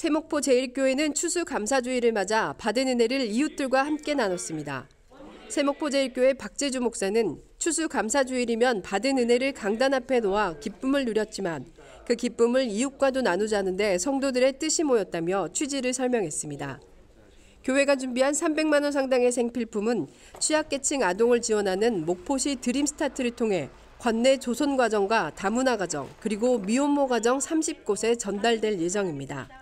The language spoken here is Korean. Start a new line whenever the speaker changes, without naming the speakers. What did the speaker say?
세목포 제1교회는 추수감사주의를 맞아 받은 은혜를 이웃들과 함께 나눴습니다. 세목포 제1교회 박재주 목사는 추수감사주일이면 받은 은혜를 강단 앞에 놓아 기쁨을 누렸지만 그 기쁨을 이웃과도 나누자는데 성도들의 뜻이 모였다며 취지를 설명했습니다. 교회가 준비한 300만 원 상당의 생필품은 취약계층 아동을 지원하는 목포시 드림스타트를 통해 관내 조선과정과 다문화과정 그리고 미혼모과정 30곳에 전달될 예정입니다.